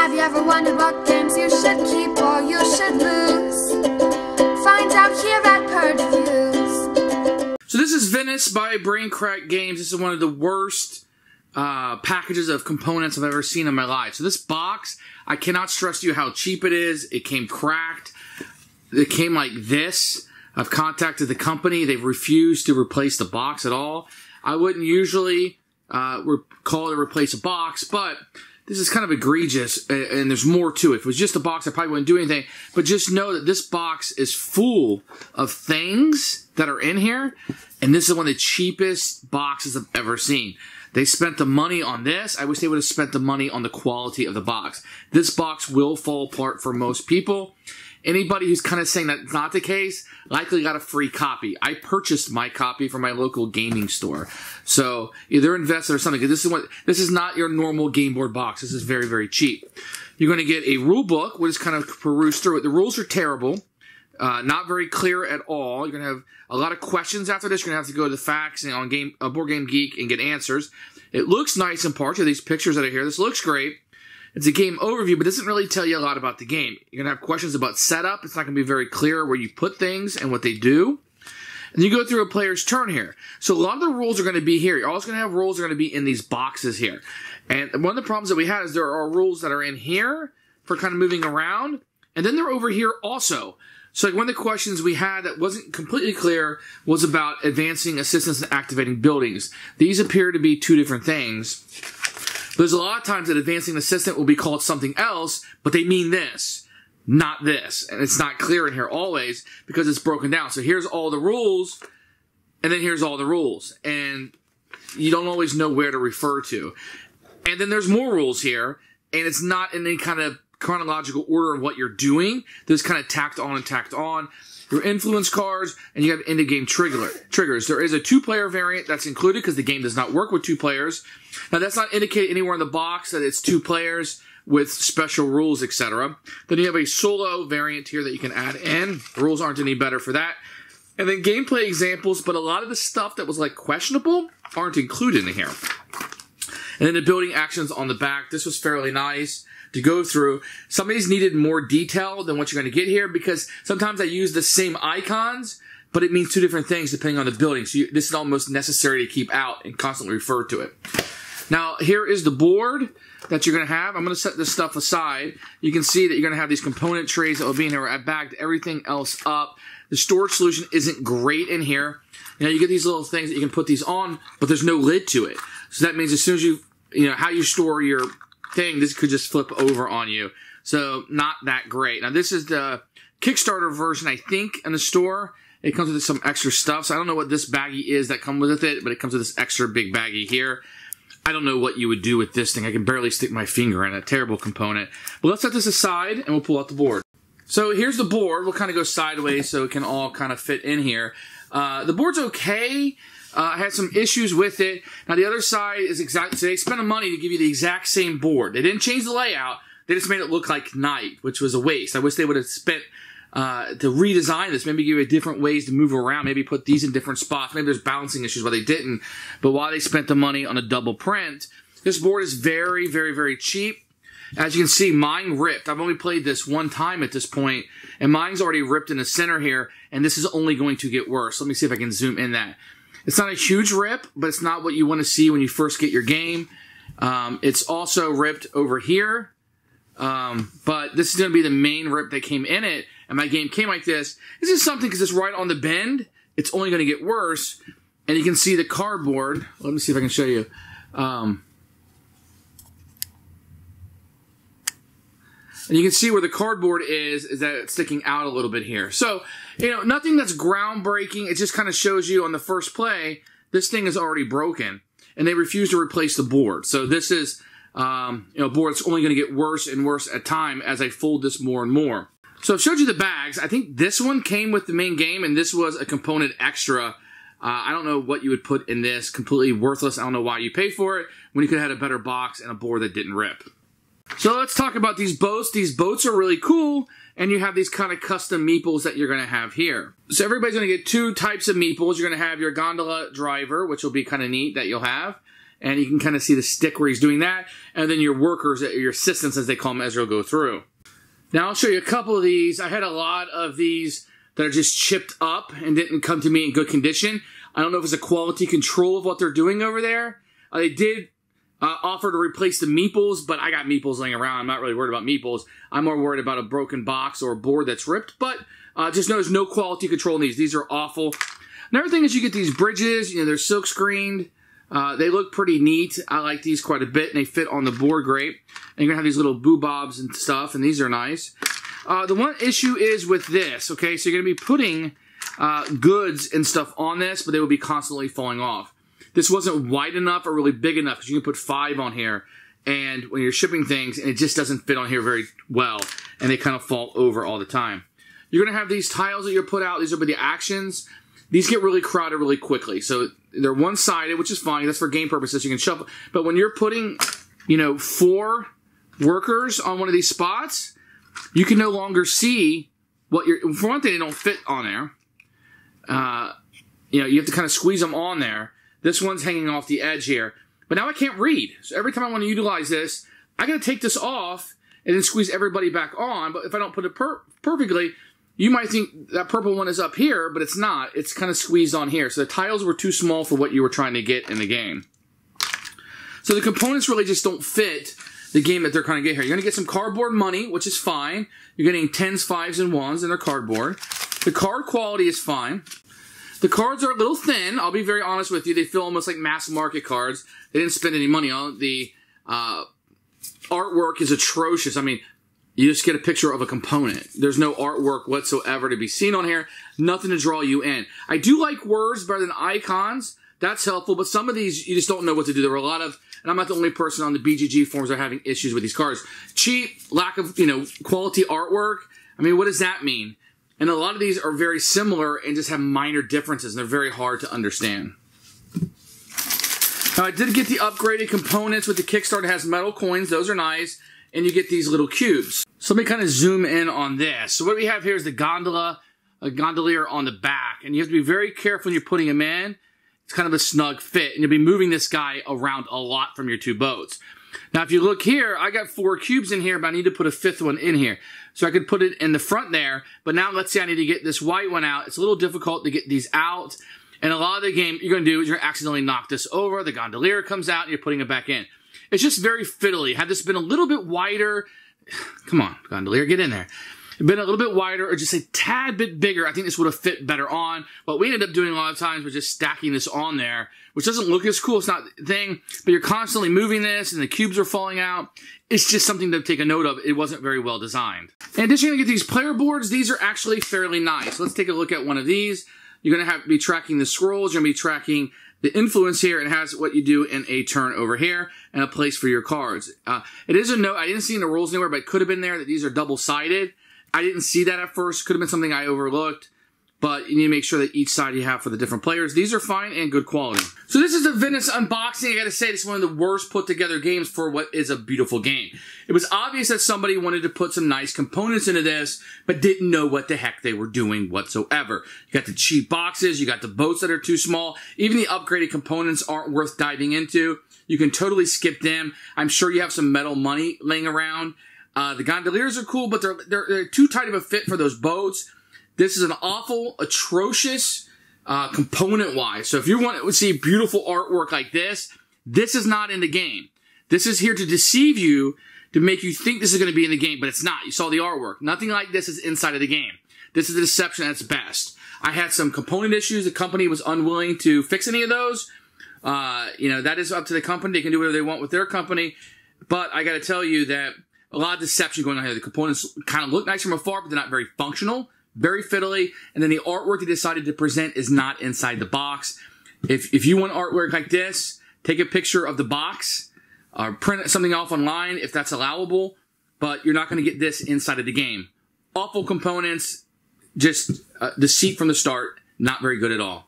Have you ever wondered what games you should keep or you should lose? Find out here at Purge Reviews. So this is Venice by Braincrack Games. This is one of the worst uh, packages of components I've ever seen in my life. So this box, I cannot stress to you how cheap it is. It came cracked. It came like this. I've contacted the company. They've refused to replace the box at all. I wouldn't usually uh, call it a replace a box, but this is kind of egregious, and there's more to it. If it was just a box, I probably wouldn't do anything. But just know that this box is full of things that are in here, and this is one of the cheapest boxes I've ever seen. They spent the money on this. I wish they would have spent the money on the quality of the box. This box will fall apart for most people. Anybody who's kind of saying that's not the case likely got a free copy. I purchased my copy from my local gaming store. So either invest or something. This is what this is not your normal game board box. This is very, very cheap. You're going to get a rule book, which is kind of peruse through it. The rules are terrible. Uh, not very clear at all. You're gonna have a lot of questions after this. You're gonna have to go to the facts and on game uh, Board Game Geek and get answers. It looks nice in parts. of these pictures that are here. This looks great. It's a game overview, but doesn't really tell you a lot about the game. You're gonna have questions about setup. It's not gonna be very clear where you put things and what they do. And you go through a player's turn here. So a lot of the rules are going to be here. You're also going to have rules that are going to be in these boxes here. And one of the problems that we had is there are rules that are in here for kind of moving around. And then they're over here also. So like one of the questions we had that wasn't completely clear was about advancing assistance and activating buildings. These appear to be two different things. There's a lot of times that advancing assistant will be called something else, but they mean this, not this. And it's not clear in here always because it's broken down. So here's all the rules, and then here's all the rules. And you don't always know where to refer to. And then there's more rules here, and it's not in any kind of chronological order of what you're doing. There's kind of tacked on and tacked on your influence cards, and you have end of game trigger, triggers. There is a two player variant that's included because the game does not work with two players. Now that's not indicated anywhere in the box that it's two players with special rules, etc. Then you have a solo variant here that you can add in. The rules aren't any better for that. And then gameplay examples, but a lot of the stuff that was like questionable aren't included in here. And then the building actions on the back. This was fairly nice to go through. Some of these needed more detail than what you're going to get here because sometimes I use the same icons, but it means two different things depending on the building. So you, this is almost necessary to keep out and constantly refer to it. Now, here is the board that you're going to have. I'm going to set this stuff aside. You can see that you're going to have these component trays that will be in here. I bagged everything else up. The storage solution isn't great in here. You know, you get these little things that you can put these on, but there's no lid to it. So that means as soon as you, you know, how you store your thing, this could just flip over on you. So not that great. Now this is the Kickstarter version, I think, in the store. It comes with some extra stuff. So I don't know what this baggie is that comes with it, but it comes with this extra big baggie here. I don't know what you would do with this thing. I can barely stick my finger in a terrible component. But let's set this aside and we'll pull out the board. So here's the board. We'll kind of go sideways so it can all kind of fit in here. Uh, the board's okay. Uh, I had some issues with it. Now the other side is exactly, so they spent the money to give you the exact same board. They didn't change the layout. They just made it look like night, which was a waste. I wish they would have spent uh, to redesign this, maybe give you different ways to move around, maybe put these in different spots. Maybe there's balancing issues why they didn't. But why they spent the money on a double print, this board is very, very, very cheap. As you can see, mine ripped. I've only played this one time at this point, and mine's already ripped in the center here, and this is only going to get worse. Let me see if I can zoom in that. It's not a huge rip, but it's not what you want to see when you first get your game. Um, it's also ripped over here. Um, but this is going to be the main rip that came in it. And my game came like this. This is something because it's right on the bend. It's only going to get worse. And you can see the cardboard. Let me see if I can show you. Um, And you can see where the cardboard is, is that it's sticking out a little bit here. So, you know, nothing that's groundbreaking. It just kind of shows you on the first play, this thing is already broken. And they refuse to replace the board. So this is, um, you know, board that's only going to get worse and worse at time as I fold this more and more. So I've showed you the bags. I think this one came with the main game, and this was a component extra. Uh, I don't know what you would put in this. Completely worthless. I don't know why you pay for it when you could have had a better box and a board that didn't rip. So let's talk about these boats. These boats are really cool, and you have these kind of custom meeples that you're going to have here. So everybody's going to get two types of meeples. You're going to have your gondola driver, which will be kind of neat that you'll have. and you can kind of see the stick where he's doing that, and then your workers, your assistants as they call them, as they'll go through. Now I'll show you a couple of these. I had a lot of these that are just chipped up and didn't come to me in good condition. I don't know if it's a quality control of what they're doing over there. Uh, they did uh, offer to replace the meeples, but I got meeples laying around. I'm not really worried about meeples. I'm more worried about a broken box or a board that's ripped. But uh, just there's no quality control in these. These are awful. Another thing is you get these bridges. You know they're silk screened. Uh, they look pretty neat. I like these quite a bit, and they fit on the board great. And you're gonna have these little boo bobs and stuff, and these are nice. Uh, the one issue is with this. Okay, so you're gonna be putting uh, goods and stuff on this, but they will be constantly falling off. This wasn't wide enough or really big enough because you can put five on here, and when you're shipping things, and it just doesn't fit on here very well, and they kind of fall over all the time. You're gonna have these tiles that you're put out. These are the actions. These get really crowded really quickly. So they're one sided, which is fine. That's for game purposes. You can shuffle. But when you're putting, you know, four workers on one of these spots, you can no longer see what you're. For one thing, they don't fit on there. Uh, you know, you have to kind of squeeze them on there. This one's hanging off the edge here. But now I can't read. So every time I want to utilize this, I got to take this off and then squeeze everybody back on. But if I don't put it per perfectly, you might think that purple one is up here, but it's not. It's kind of squeezed on here. So the tiles were too small for what you were trying to get in the game. So the components really just don't fit the game that they're trying to get here. You're going to get some cardboard money, which is fine. You're getting tens, fives, and ones in their cardboard. The card quality is fine. The cards are a little thin. I'll be very honest with you. They feel almost like mass market cards. They didn't spend any money on it. The uh, artwork is atrocious. I mean, you just get a picture of a component. There's no artwork whatsoever to be seen on here. Nothing to draw you in. I do like words better than icons. That's helpful, but some of these you just don't know what to do. There were a lot of, and I'm not the only person on the BGG forums that are having issues with these cards. Cheap, lack of, you know, quality artwork. I mean, what does that mean? And a lot of these are very similar and just have minor differences, and they're very hard to understand. Now, I did get the upgraded components with the Kickstarter. It has metal coins. Those are nice. And you get these little cubes. So let me kind of zoom in on this. So what we have here is the gondola, a gondolier on the back. And you have to be very careful when you're putting him in. It's kind of a snug fit. And you'll be moving this guy around a lot from your two boats. Now, if you look here, I got four cubes in here, but I need to put a fifth one in here. So I could put it in the front there. But now let's say I need to get this white one out. It's a little difficult to get these out. And a lot of the game you're going to do is you're going to accidentally knock this over. The gondolier comes out and you're putting it back in. It's just very fiddly. Had this been a little bit wider, come on, gondolier, get in there. Been a little bit wider or just a tad bit bigger, I think this would have fit better on. What we ended up doing a lot of times was just stacking this on there, which doesn't look as cool. It's not thing, but you're constantly moving this and the cubes are falling out. It's just something to take a note of. It wasn't very well designed. In addition to get these player boards, these are actually fairly nice. Let's take a look at one of these. You're going to have to be tracking the scrolls. You're going to be tracking the influence here. It has what you do in a turn over here and a place for your cards. Uh, it is a note. I didn't see in the rules anywhere, but it could have been there that these are double sided. I didn't see that at first. Could have been something I overlooked but you need to make sure that each side you have for the different players. These are fine and good quality. So this is a Venice unboxing. I gotta say, this is one of the worst put together games for what is a beautiful game. It was obvious that somebody wanted to put some nice components into this, but didn't know what the heck they were doing whatsoever. You got the cheap boxes, you got the boats that are too small, even the upgraded components aren't worth diving into. You can totally skip them. I'm sure you have some metal money laying around. Uh, the gondoliers are cool, but they're, they're, they're too tight of a fit for those boats. This is an awful, atrocious uh, component wise. So if you want to see beautiful artwork like this, this is not in the game. This is here to deceive you to make you think this is going to be in the game, but it's not. You saw the artwork. Nothing like this is inside of the game. This is a deception at its best. I had some component issues. The company was unwilling to fix any of those. Uh, you know, that is up to the company. They can do whatever they want with their company. But I got to tell you that a lot of deception going on here. The components kind of look nice from afar, but they're not very functional very fiddly. And then the artwork they decided to present is not inside the box. If, if you want artwork like this, take a picture of the box or print something off online if that's allowable, but you're not going to get this inside of the game. Awful components, just uh, deceit from the start, not very good at all.